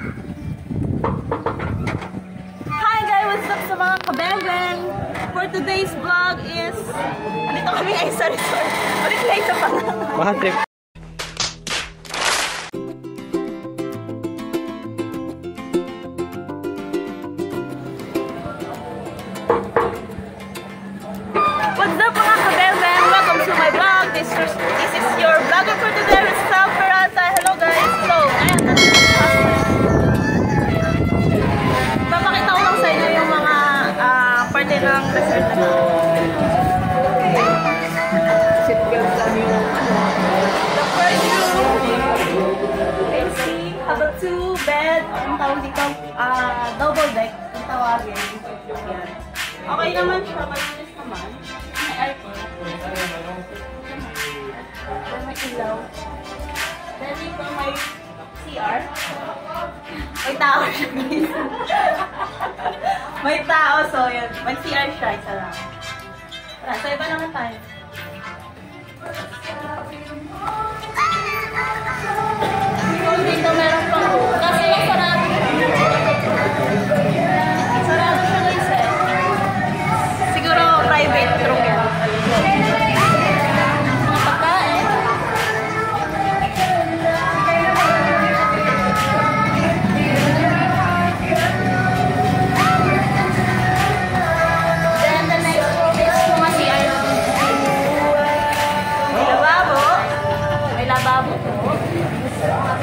Hi guys! What's up sa mga kabengben? For today's vlog is... Dito kami ngayon sa resort. Ulit lang sa pang... Mga ah, parte ng resort na to. The first room, AC, a two bed, ang tawag dito, ah, double deck, ang tawagin. Yan. Okay naman siya, malinis naman. May aircon. May ilaw. Then dito may CR. May tao siya guys. May tao, so yun. May CR siya, isa lang. Tara, sa iba naman tayo.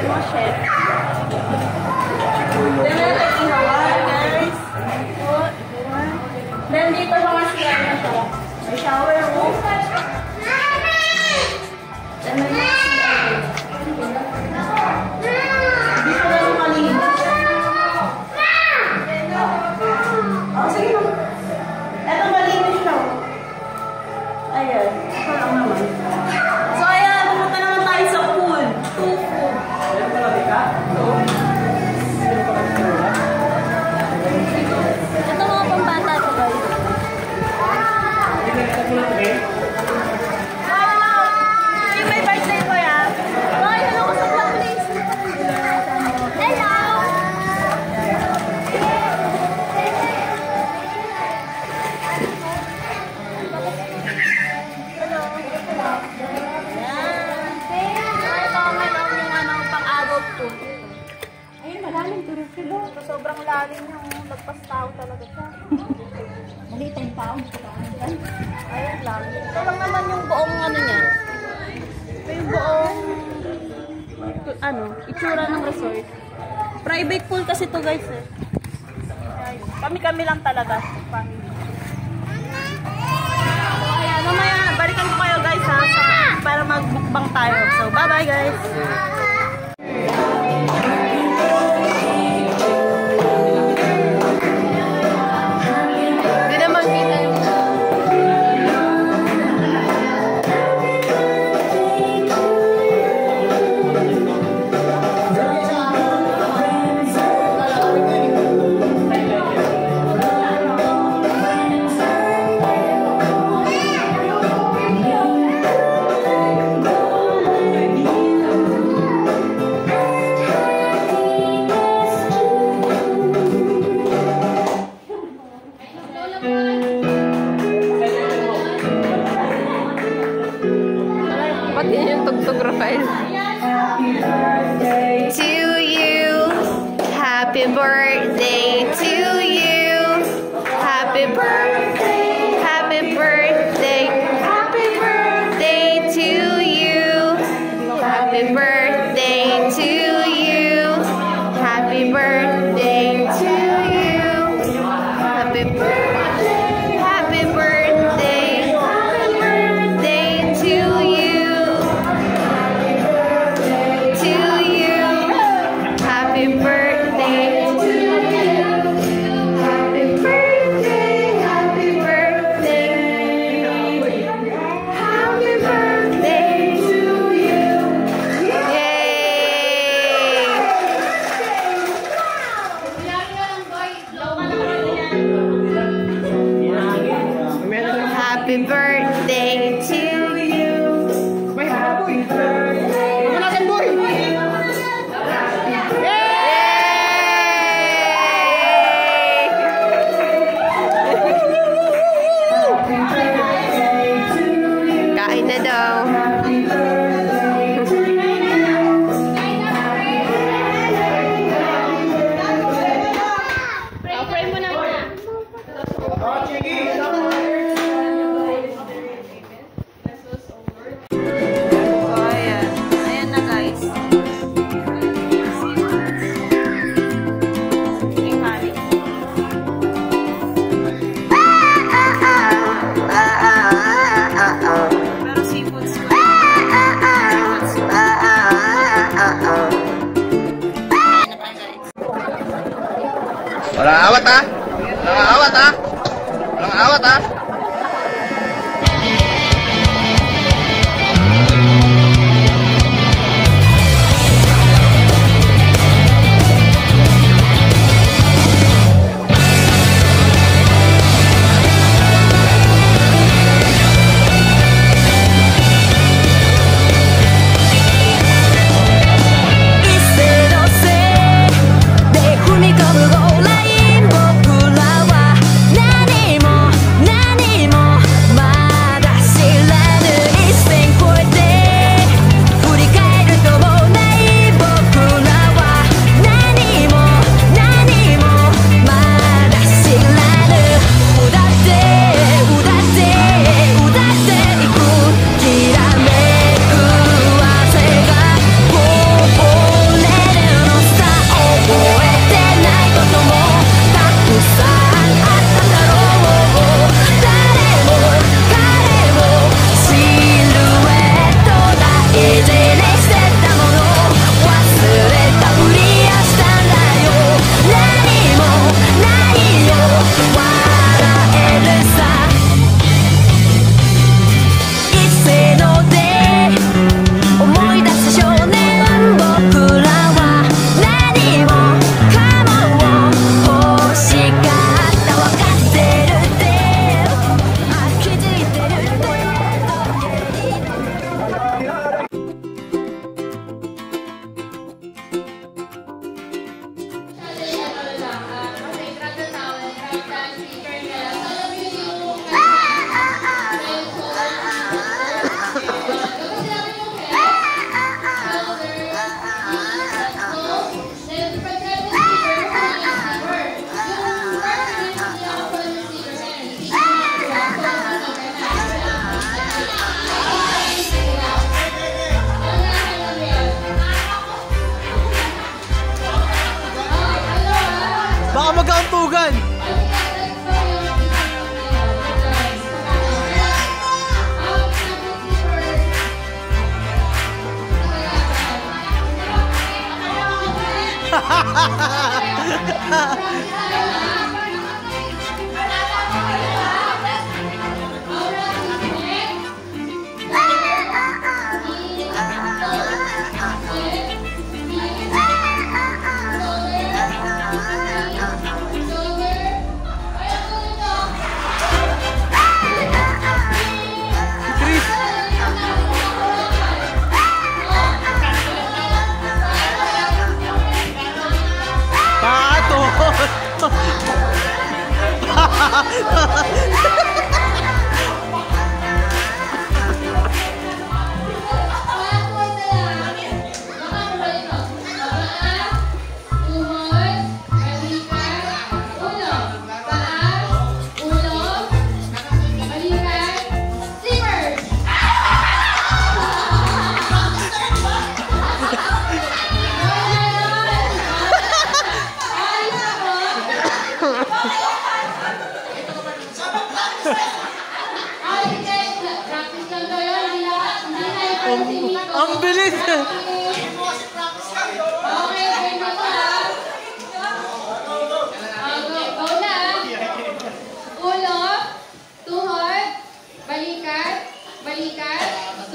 我舍。Ka ano dyan. Ayun lang. Ito lang naman yung buong ano niya. Ito yung buong ano, itsura ng resort. Private pool kasi to guys eh. Kami-kami lang talaga. Family. So, ayan, mamaya, balikan ko kayo guys ha, sa, para magbukbang tayo. So, bye-bye guys! birthday to Ulang awat ah. Ulang awat ah. Ulang awat ah.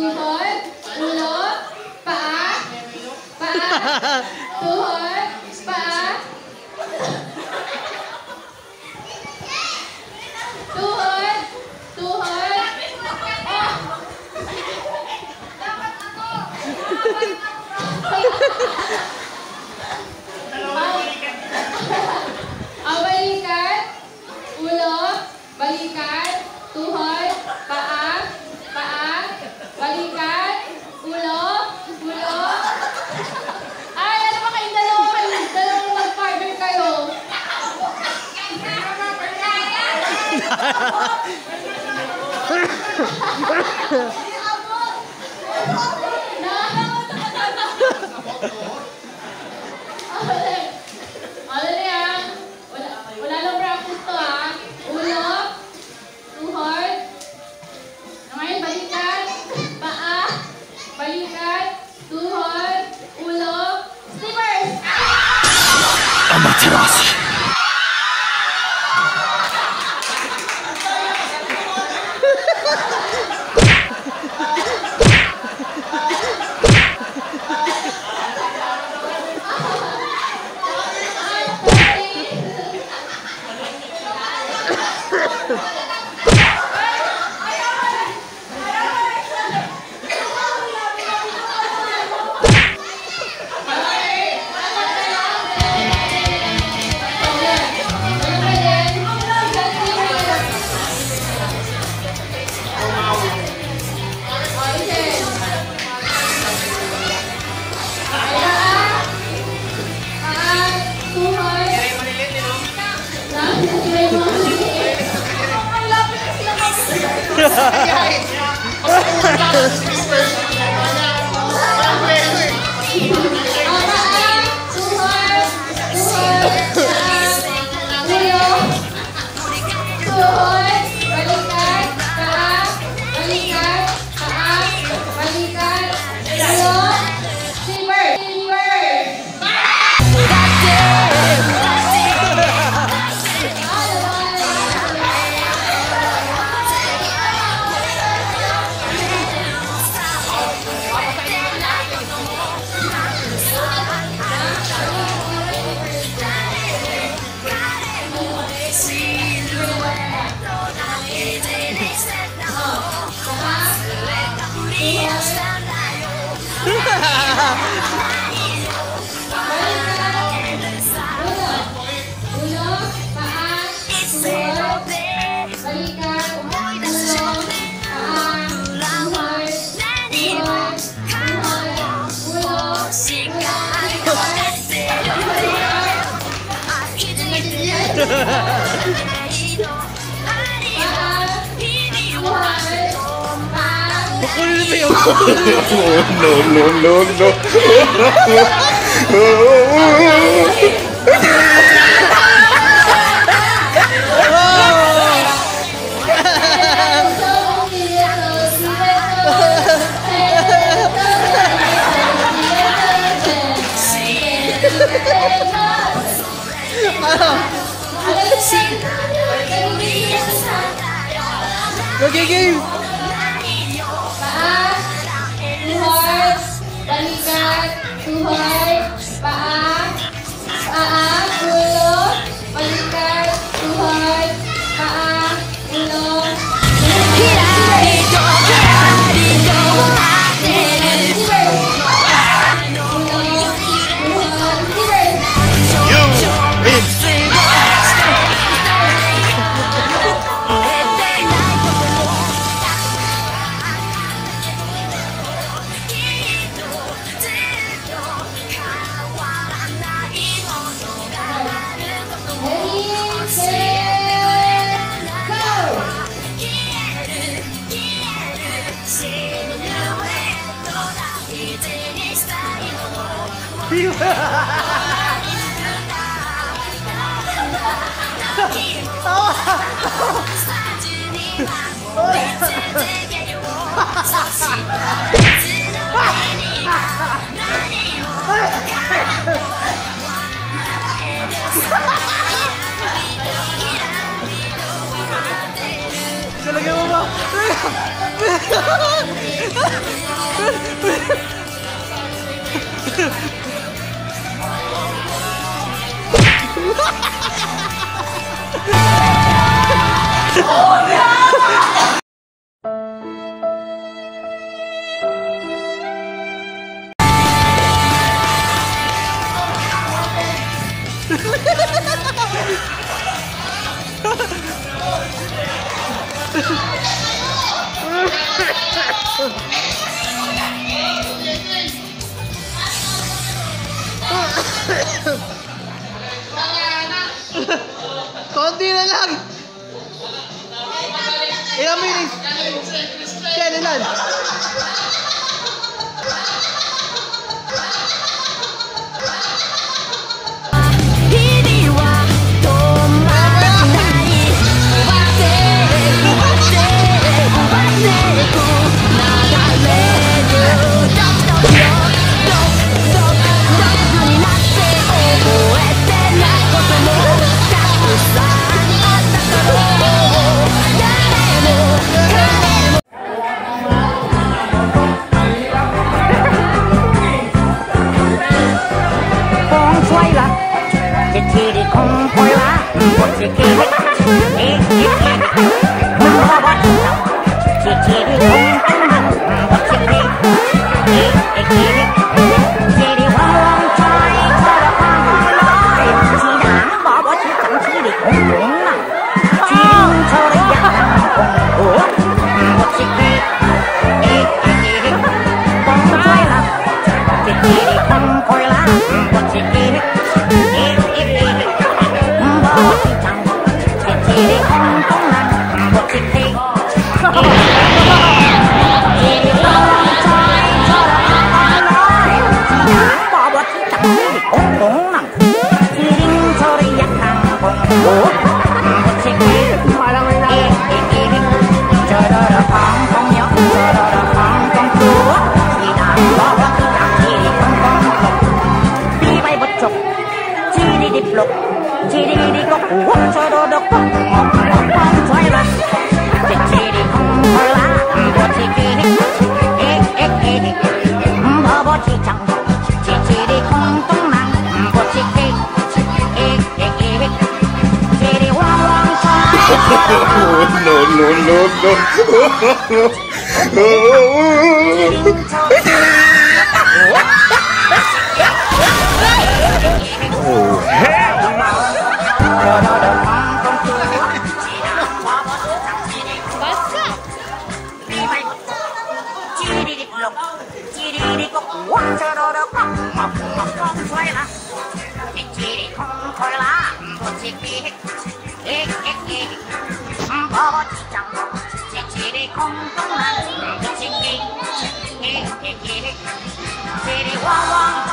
Tuhod, ulo, paa, paa, tuhod, paa, tuhod, tuhod, oh, ang 待てらし Ha ha ha! Yung... no, no, no, no. Papa, no. Talagyan mo ba? Konti na lang! Ilang minutes? Lang? 我再多的光，我我光拽了，这这里空空啦，我这个，哎哎哎，我我这张，这这里空洞啦，我这个，哎哎哎，这里汪汪甩。No no no no. 天地汪汪。